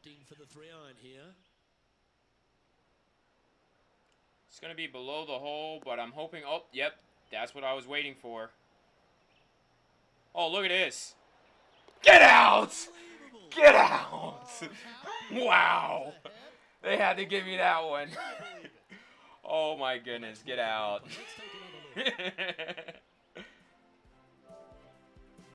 opting for the three iron here. It's going to be below the hole, but I'm hoping... Oh, yep. That's what I was waiting for. Oh, look at this. Get out! Get out! wow. They had to give me that one. oh my goodness, get out.